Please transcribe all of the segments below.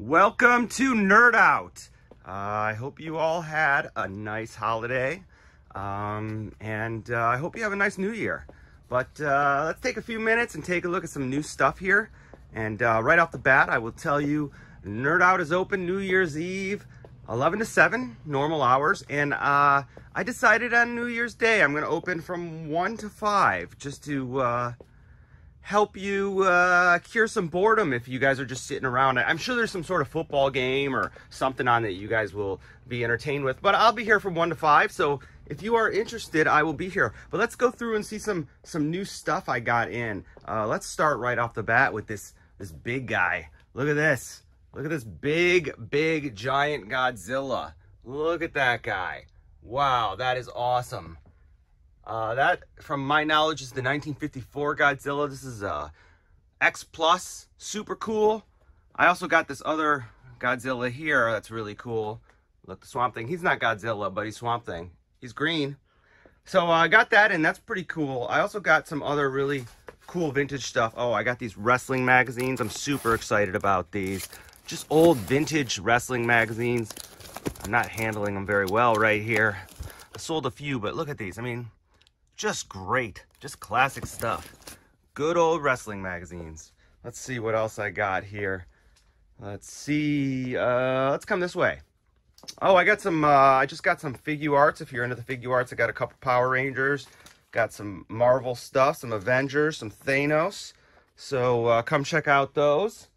Welcome to Nerd Out. Uh, I hope you all had a nice holiday, um, and uh, I hope you have a nice new year. But uh, let's take a few minutes and take a look at some new stuff here. And uh, right off the bat, I will tell you Nerd Out is open New Year's Eve, 11 to 7, normal hours. And uh, I decided on New Year's Day I'm going to open from 1 to 5 just to uh, help you uh, cure some boredom if you guys are just sitting around. I'm sure there's some sort of football game or something on that you guys will be entertained with, but I'll be here from 1 to 5, so if you are interested, I will be here. But let's go through and see some some new stuff I got in. Uh, let's start right off the bat with this, this big guy. Look at this. Look at this big, big, giant Godzilla. Look at that guy. Wow, that is awesome. Uh, that, from my knowledge, is the 1954 Godzilla. This is a X Plus, super cool. I also got this other Godzilla here that's really cool. Look, the Swamp Thing. He's not Godzilla, but he's Swamp Thing. He's green. So uh, I got that, and that's pretty cool. I also got some other really cool vintage stuff. Oh, I got these wrestling magazines. I'm super excited about these. Just old vintage wrestling magazines. I'm not handling them very well right here. I sold a few, but look at these. I mean, just great. Just classic stuff. Good old wrestling magazines. Let's see what else I got here. Let's see. Uh, let's come this way. Oh, I got some, uh, I just got some Figuarts. If you're into the Figuarts, I got a couple Power Rangers. Got some Marvel stuff, some Avengers, some Thanos. So uh, come check out those.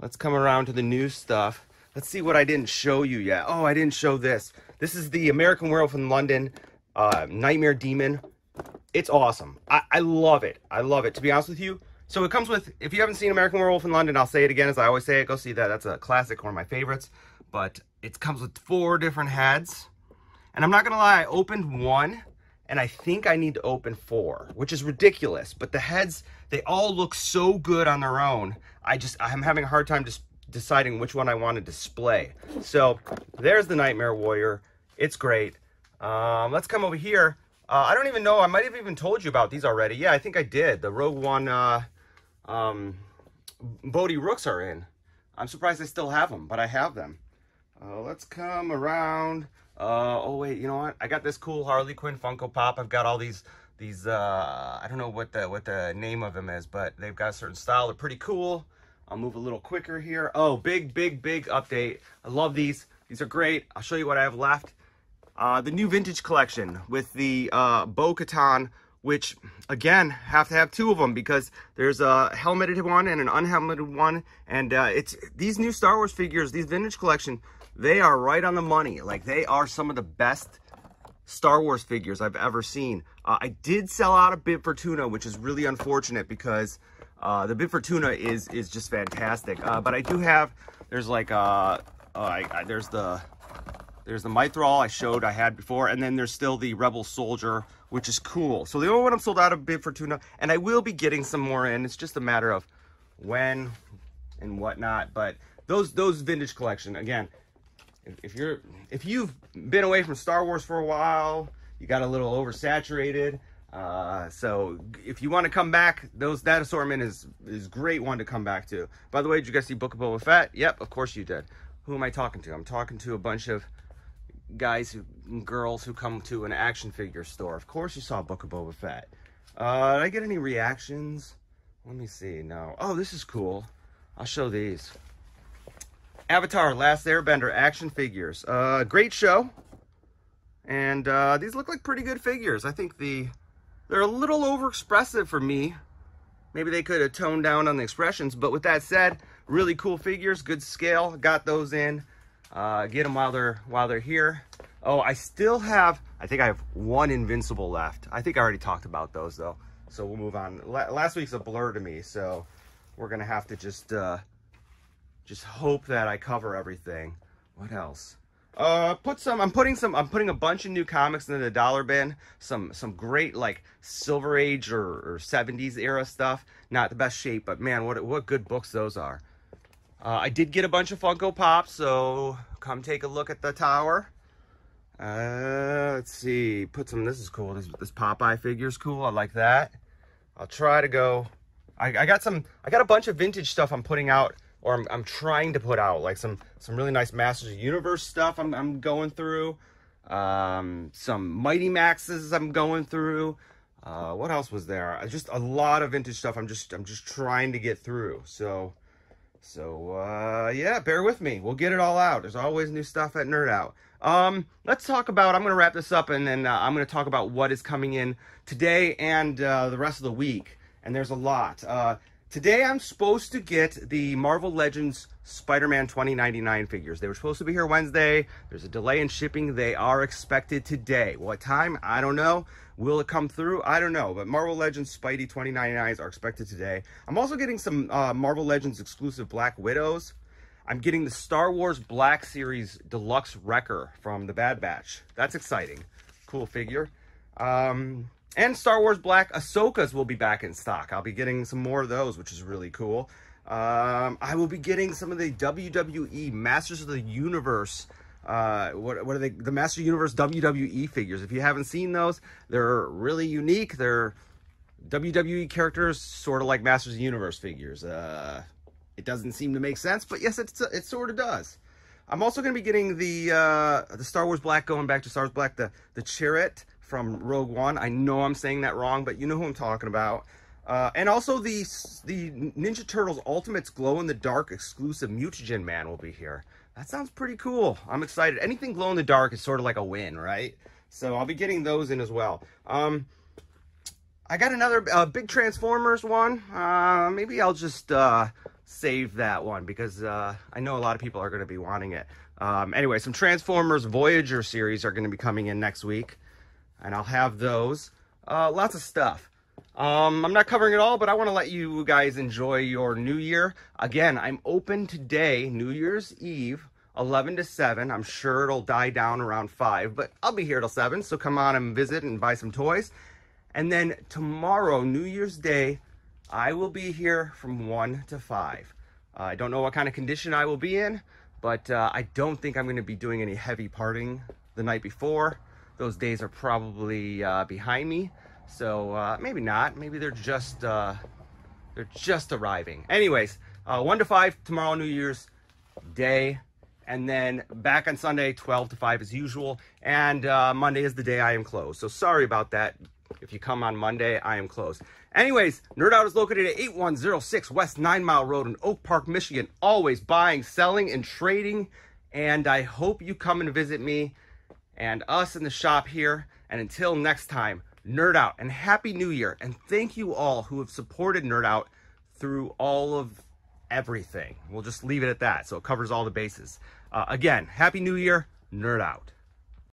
Let's come around to the new stuff. Let's see what I didn't show you yet. Oh, I didn't show this. This is the American Werewolf in London uh, Nightmare Demon. It's awesome. I, I love it. I love it, to be honest with you. So it comes with, if you haven't seen American Werewolf in London, I'll say it again as I always say it. Go see that. That's a classic, one of my favorites. But it comes with four different heads. And I'm not going to lie, I opened one and I think I need to open four, which is ridiculous. But the heads, they all look so good on their own. I just, I'm having a hard time just deciding which one I want to display. So there's the Nightmare Warrior. It's great. Um, let's come over here. Uh, I don't even know. I might have even told you about these already. Yeah, I think I did. The Rogue One uh, um, Bodhi Rooks are in. I'm surprised I still have them, but I have them. Uh, let's come around. Uh, oh wait, you know what? I got this cool Harley Quinn Funko Pop. I've got all these these. Uh, I don't know what the what the name of them is, but they've got a certain style. They're pretty cool. I'll move a little quicker here. Oh, big, big, big update. I love these. These are great. I'll show you what I have left. Uh, the new vintage collection with the uh, Bo-Katan, which, again, have to have two of them because there's a helmeted one and an unhelmeted one. And uh, it's these new Star Wars figures, these vintage collection, they are right on the money. Like, they are some of the best Star Wars figures I've ever seen. Uh, I did sell out of Bib Fortuna, which is really unfortunate because uh, the Bib Fortuna is is just fantastic. Uh, but I do have, there's like, uh, uh I, I, there's the there's the Mythrol I showed I had before, and then there's still the Rebel Soldier, which is cool. So the only one I'm sold out of Bib Fortuna, and I will be getting some more in. It's just a matter of when and whatnot. But those those vintage collection, again, if, if you're if you've been away from Star Wars for a while, you got a little oversaturated. Uh, so if you want to come back, those that assortment is is great one to come back to. By the way, did you guys see Book of Boba Fett? Yep, of course you did. Who am I talking to? I'm talking to a bunch of guys who, girls who come to an action figure store. Of course you saw Book of Boba Fett. Uh, did I get any reactions? Let me see. No. Oh, this is cool. I'll show these. Avatar Last Airbender action figures. Uh, great show. And uh, these look like pretty good figures. I think the they're a little overexpressive for me. Maybe they could have toned down on the expressions. But with that said, really cool figures, good scale. Got those in uh, get them while they're while they're here. Oh, I still have, I think I have one Invincible left. I think I already talked about those though. So we'll move on. La last week's a blur to me, so we're gonna have to just uh, just hope that I cover everything. What else? Uh, put some, I'm putting some, I'm putting a bunch of new comics in the dollar bin. Some, some great like Silver Age or, or 70s era stuff. Not the best shape, but man, what, what good books those are. Uh, I did get a bunch of Funko Pops, so come take a look at the tower. Uh, let's see, put some, this is cool. This, this Popeye figure is cool. I like that. I'll try to go, I, I got some, I got a bunch of vintage stuff I'm putting out or I'm, I'm trying to put out, like some some really nice Masters of Universe stuff I'm, I'm going through, um, some Mighty Maxes I'm going through. Uh, what else was there? Just a lot of vintage stuff. I'm just I'm just trying to get through. So so uh, yeah, bear with me. We'll get it all out. There's always new stuff at Nerd Out. Um, let's talk about. I'm going to wrap this up, and then uh, I'm going to talk about what is coming in today and uh, the rest of the week. And there's a lot. Uh, today, I'm supposed to get the Marvel Legends Spider-Man 2099 figures. They were supposed to be here Wednesday. There's a delay in shipping. They are expected today. What time? I don't know. Will it come through? I don't know. But Marvel Legends Spidey 2099s are expected today. I'm also getting some uh, Marvel Legends exclusive Black Widows. I'm getting the Star Wars Black Series Deluxe Wrecker from the Bad Batch. That's exciting. Cool figure. Um, and Star Wars Black Ahsoka's will be back in stock. I'll be getting some more of those, which is really cool. Um, I will be getting some of the WWE Masters of the Universe uh, what, what are they? The Master Universe WWE figures. If you haven't seen those, they're really unique. They're WWE characters, sort of like Masters of the Universe figures. Uh, it doesn't seem to make sense, but yes, it, it sort of does. I'm also going to be getting the uh, the Star Wars Black, going back to Star Wars Black, the, the Chirrut from Rogue One. I know I'm saying that wrong, but you know who I'm talking about. Uh, and also the the Ninja Turtles Ultimates Glow in the Dark exclusive Mutagen Man will be here. That sounds pretty cool. I'm excited. Anything glow in the dark is sort of like a win, right? So I'll be getting those in as well. Um, I got another uh, big Transformers one. Uh, maybe I'll just uh, save that one because uh, I know a lot of people are going to be wanting it. Um, anyway, some Transformers Voyager series are going to be coming in next week, and I'll have those. Uh, lots of stuff. Um, I'm not covering it all, but I want to let you guys enjoy your new year. Again, I'm open today, New Year's Eve, 11 to 7. I'm sure it'll die down around 5, but I'll be here till 7, so come on and visit and buy some toys. And then tomorrow, New Year's Day, I will be here from 1 to 5. Uh, I don't know what kind of condition I will be in, but uh, I don't think I'm going to be doing any heavy parting the night before. Those days are probably uh, behind me, so uh, maybe not. Maybe they're just uh, they're just arriving. Anyways, uh, 1 to 5 tomorrow, New Year's Day and then back on Sunday, 12 to 5 as usual. And uh, Monday is the day I am closed. So sorry about that. If you come on Monday, I am closed. Anyways, Nerd Out is located at 8106 West 9 Mile Road in Oak Park, Michigan. Always buying, selling, and trading. And I hope you come and visit me and us in the shop here. And until next time, Nerd Out and Happy New Year. And thank you all who have supported Nerd Out through all of everything. We'll just leave it at that. So it covers all the bases. Uh, again, Happy New Year. Nerd Out.